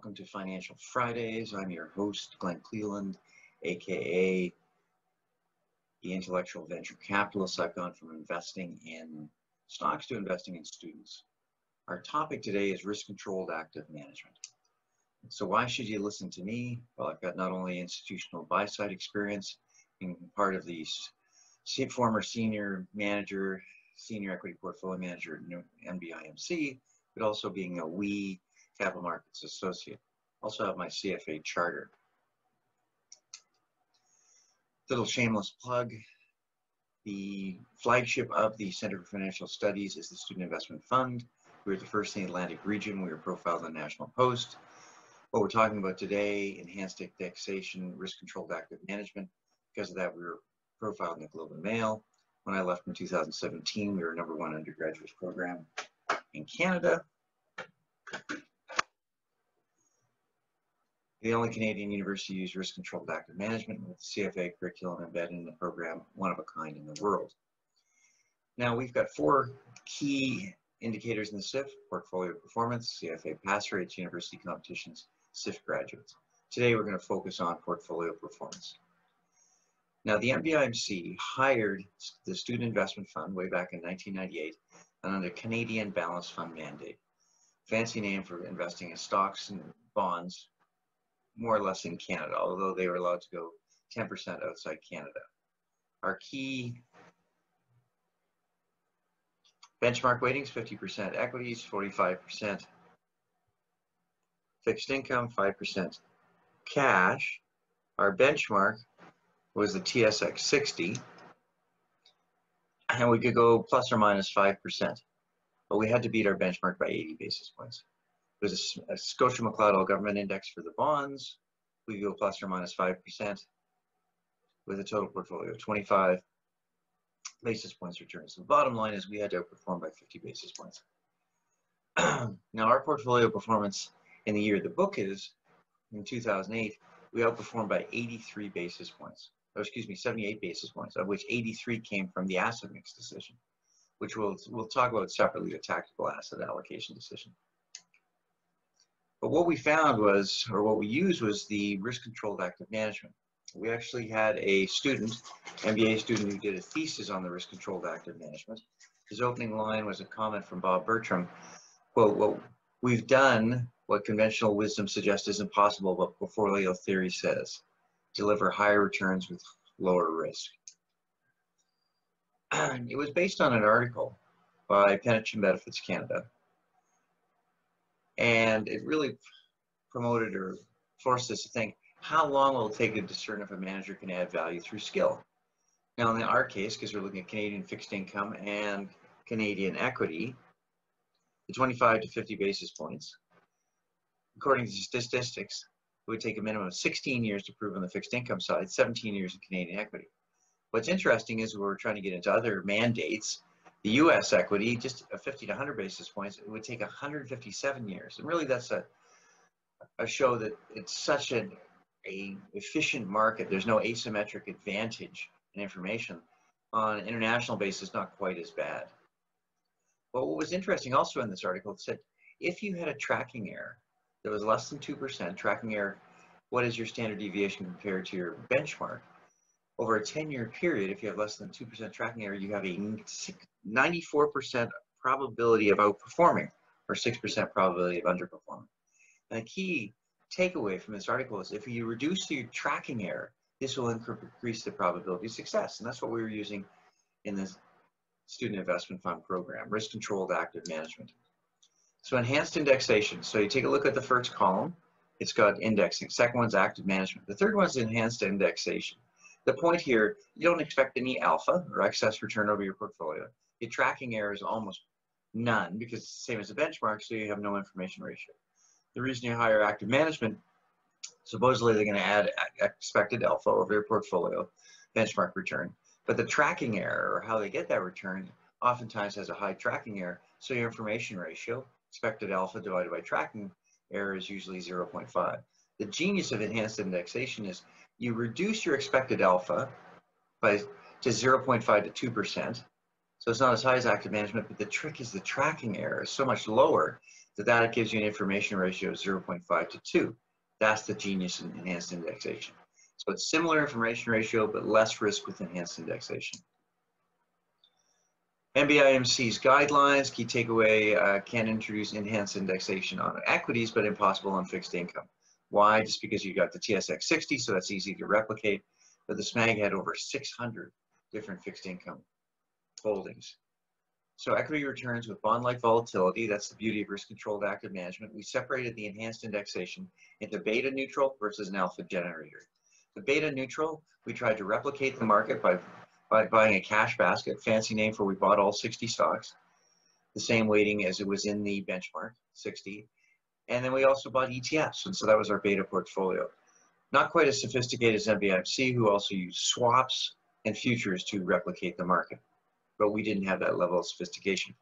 Welcome to Financial Fridays. I'm your host, Glen Cleland, aka the intellectual venture capitalist. I've gone from investing in stocks to investing in students. Our topic today is risk controlled active management. So, why should you listen to me? Well, I've got not only institutional buy side experience, being part of the former senior manager, senior equity portfolio manager at NBIMC, but also being a WE Capital Markets Associate. Also have my CFA charter. Little shameless plug. The flagship of the Center for Financial Studies is the Student Investment Fund. We are the first in the Atlantic region. We are profiled in the National Post. What we're talking about today, enhanced indexation, risk-controlled active management. Because of that, we were profiled in the Globe and Mail. When I left in 2017, we were number one undergraduate program in Canada. The only Canadian university to use risk-controlled active management with CFA curriculum embedded in the program, one of a kind in the world. Now we've got four key indicators in the CIF, portfolio performance, CFA pass rates, university competitions, CIF graduates. Today we're going to focus on portfolio performance. Now the NBIMC hired the Student Investment Fund way back in 1998 under Canadian Balanced Fund mandate. Fancy name for investing in stocks and bonds more or less in Canada, although they were allowed to go 10% outside Canada. Our key benchmark weightings, 50% equities, 45% fixed income, 5% cash. Our benchmark was the TSX 60, and we could go plus or minus 5%, but we had to beat our benchmark by 80 basis points. There's a, a Scotia McLeod All Government Index for the bonds. We go plus or minus 5% with a total portfolio of 25 basis points returns. So the bottom line is we had to outperform by 50 basis points. now our portfolio performance in the year the book is, in 2008, we outperformed by 83 basis points, or excuse me, 78 basis points, of which 83 came from the asset mix decision, which we'll, we'll talk about separately, the tactical asset allocation decision. But what we found was, or what we used was the risk-controlled active management. We actually had a student, MBA student, who did a thesis on the risk-controlled active management. His opening line was a comment from Bob Bertram, quote, what we've done what conventional wisdom suggests isn't possible, but portfolio theory says, deliver higher returns with lower risk. it was based on an article by Pension Benefits Canada, and it really promoted or forced us to think, how long will it take to discern if a manager can add value through skill? Now, in our case, because we're looking at Canadian fixed income and Canadian equity, the 25 to 50 basis points, according to statistics, it would take a minimum of 16 years to prove on the fixed income side, 17 years in Canadian equity. What's interesting is we're trying to get into other mandates the U.S. equity, just a 50 to 100 basis points, it would take 157 years. And really that's a, a show that it's such an a efficient market. There's no asymmetric advantage in information. On an international basis, not quite as bad. But what was interesting also in this article, it said, if you had a tracking error that was less than 2%, tracking error, what is your standard deviation compared to your benchmark? Over a 10 year period, if you have less than 2% tracking error, you have a 94% probability of outperforming or 6% probability of underperforming. And a key takeaway from this article is if you reduce your tracking error, this will increase the probability of success. And that's what we were using in this student investment fund program, risk controlled active management. So enhanced indexation. So you take a look at the first column, it's got indexing. Second one's active management. The third one's enhanced indexation. The point here, you don't expect any alpha or excess return over your portfolio. Your tracking error is almost none because it's the same as the benchmark, so you have no information ratio. The reason you hire active management, supposedly they're going to add expected alpha over your portfolio, benchmark return. But the tracking error, or how they get that return, oftentimes has a high tracking error, so your information ratio, expected alpha divided by tracking error is usually 0.5. The genius of enhanced indexation is you reduce your expected alpha by to 0.5 to 2%, So it's not as high as active management, but the trick is the tracking error is so much lower that that gives you an information ratio of 0.5 to 2. That's the genius in enhanced indexation. So it's similar information ratio, but less risk with enhanced indexation. NBIMC's guidelines, key takeaway, uh, can introduce enhanced indexation on equities, but impossible on fixed income. Why? Just because you got the TSX 60, so that's easy to replicate, but the SMAG had over 600 different fixed income holdings. So equity returns with bond-like volatility, that's the beauty of risk-controlled active management. We separated the enhanced indexation into beta neutral versus an alpha generator. The beta neutral, we tried to replicate the market by by buying a cash basket, fancy name for we bought all 60 stocks, the same weighting as it was in the benchmark, 60. And then we also bought ETFs, and so that was our beta portfolio. Not quite as sophisticated as NBIMC, who also use swaps and futures to replicate the market, but we didn't have that level of sophistication.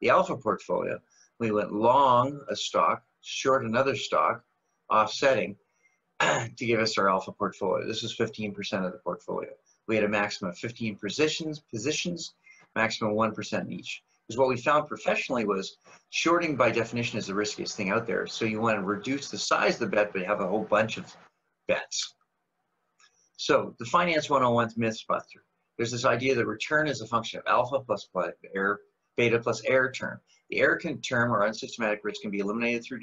The alpha portfolio, we went long a stock, short another stock, offsetting to give us our alpha portfolio. This was 15% of the portfolio we had a maximum of 15 positions, positions maximum 1% in each. Because what we found professionally was shorting by definition is the riskiest thing out there. So you want to reduce the size of the bet, but have a whole bunch of bets. So the Finance 101 Mythbuster. There's this idea that return is a function of alpha plus error, beta plus error term. The error term or unsystematic risk can be eliminated through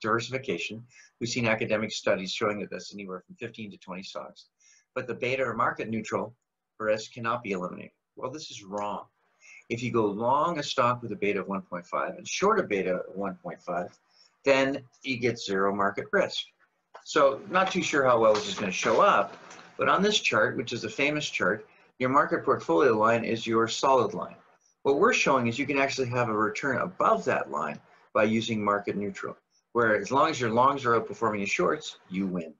diversification. We've seen academic studies showing that that's anywhere from 15 to 20 stocks but the beta or market neutral risk cannot be eliminated. Well, this is wrong. If you go long a stock with a beta of 1.5 and short a beta of 1.5, then you get zero market risk. So not too sure how well this is going to show up, but on this chart, which is a famous chart, your market portfolio line is your solid line. What we're showing is you can actually have a return above that line by using market neutral, where as long as your longs are outperforming your shorts, you win.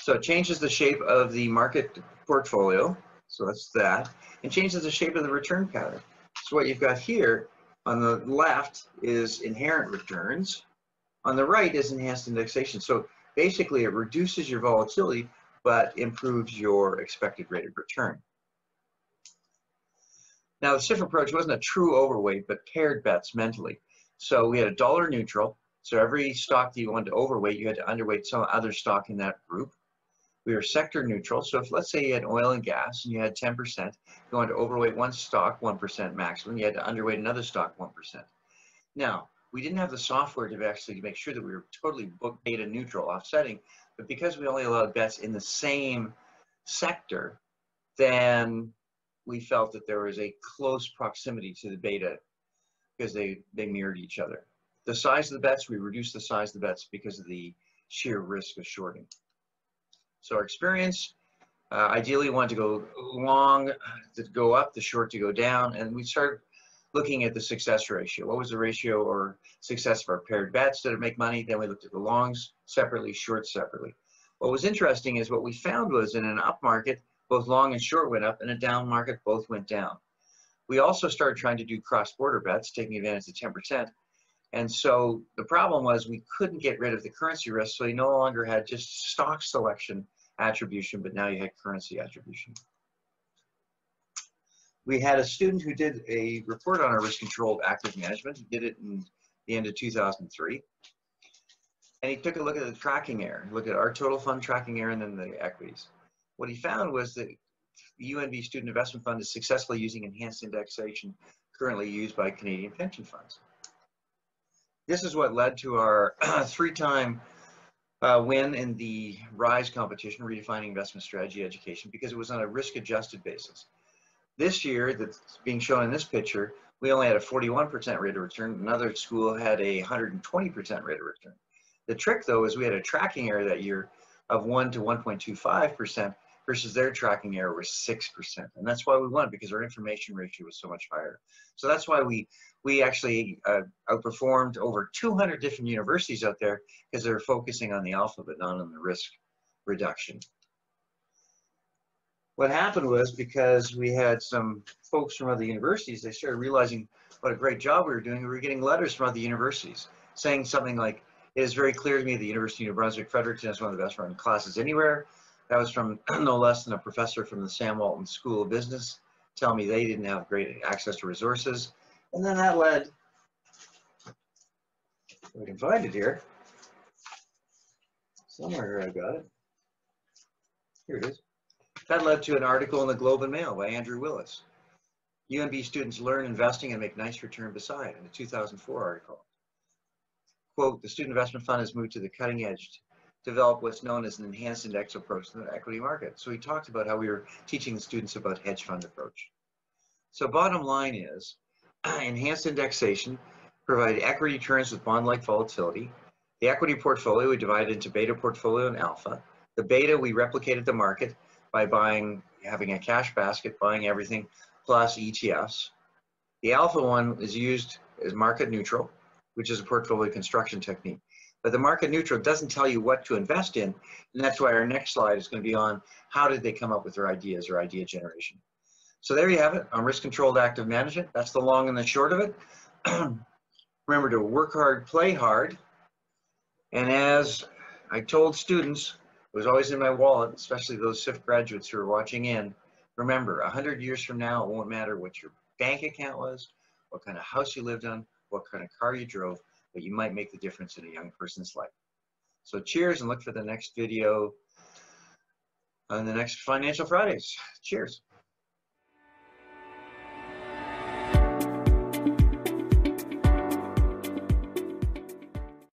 So it changes the shape of the market portfolio. So that's that. And changes the shape of the return pattern. So what you've got here on the left is inherent returns. On the right is enhanced indexation. So basically it reduces your volatility, but improves your expected rate of return. Now the SIF approach wasn't a true overweight, but paired bets mentally. So we had a dollar neutral. So every stock that you wanted to overweight, you had to underweight some other stock in that group we were sector neutral. So if let's say you had oil and gas and you had 10%, you wanted to overweight one stock, 1% maximum, you had to underweight another stock, 1%. Now, we didn't have the software to actually make sure that we were totally book beta neutral offsetting, but because we only allowed bets in the same sector, then we felt that there was a close proximity to the beta because they, they mirrored each other. The size of the bets, we reduced the size of the bets because of the sheer risk of shorting. So our experience, uh, ideally want to go long to go up, the short to go down, and we start looking at the success ratio. What was the ratio or success of our paired bets that make money? Then we looked at the longs separately, shorts separately. What was interesting is what we found was in an up market, both long and short went up, and a down market, both went down. We also started trying to do cross-border bets, taking advantage of 10%. And so the problem was we couldn't get rid of the currency risk, so you no longer had just stock selection attribution, but now you had currency attribution. We had a student who did a report on our risk-controlled active management. He did it in the end of 2003. And he took a look at the tracking error, look at our total fund tracking error and then the equities. What he found was that the UNB Student Investment Fund is successfully using enhanced indexation currently used by Canadian pension funds. This is what led to our three-time uh, win in the RISE competition, Redefining Investment Strategy Education, because it was on a risk-adjusted basis. This year, that's being shown in this picture, we only had a 41% rate of return. Another school had a 120% rate of return. The trick, though, is we had a tracking error that year of 1 to 1.25%, versus their tracking error was 6%. And that's why we won because our information ratio was so much higher. So that's why we, we actually uh, outperformed over 200 different universities out there because they're focusing on the alpha but not on the risk reduction. What happened was because we had some folks from other universities, they started realizing what a great job we were doing. We were getting letters from other universities saying something like, it is very clear to me the University of New Brunswick Fredericton is one of the best run classes anywhere. That was from no less than a professor from the Sam Walton School of Business tell me they didn't have great access to resources. And then that led, we can find it here. Somewhere here I got it. Here it is. That led to an article in the Globe and Mail by Andrew Willis. UNB students learn investing and make nice return beside in a 2004 article. Quote, the student investment fund has moved to the cutting edge develop what's known as an enhanced index approach to the equity market. So we talked about how we were teaching the students about hedge fund approach. So bottom line is enhanced indexation provide equity returns with bond-like volatility. The equity portfolio we divided into beta portfolio and alpha. The beta we replicated the market by buying, having a cash basket, buying everything plus ETFs. The alpha one is used as market neutral, which is a portfolio construction technique. But the market neutral doesn't tell you what to invest in, and that's why our next slide is going to be on how did they come up with their ideas or idea generation. So there you have it on risk controlled active management. That's the long and the short of it. Remember to work hard, play hard. And as I told students, it was always in my wallet, especially those SIF graduates who are watching in. Remember, 100 years from now, it won't matter what your bank account was, what kind of house you lived on, what kind of car you drove, but you might make the difference in a young person's life. So cheers and look for the next video on the next Financial Fridays. Cheers.